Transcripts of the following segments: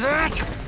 that?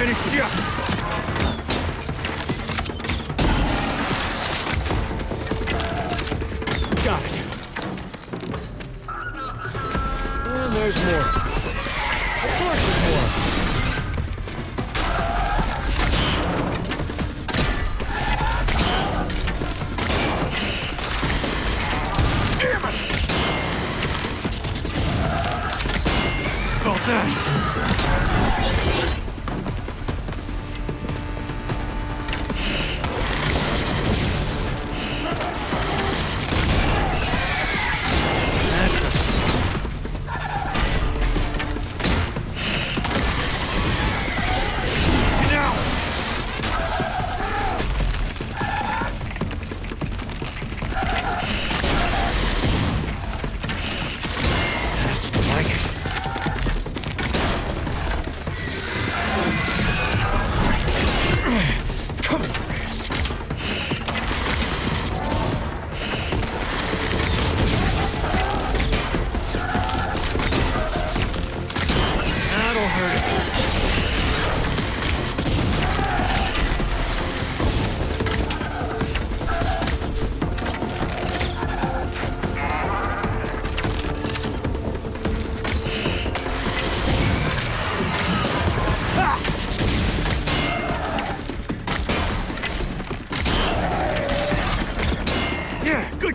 Finished you. There's more. Of course there's more. Damn it! Felt that.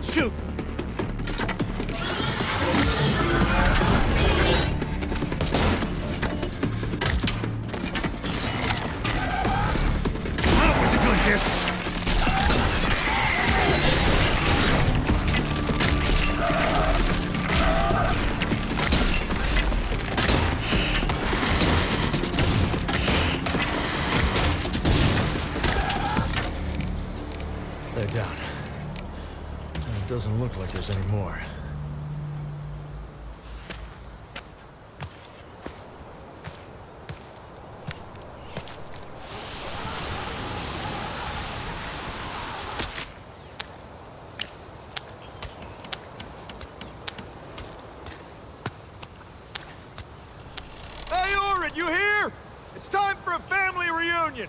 Shoot. Doesn't look like there's any more. Hey, Orin, you here? It's time for a family reunion.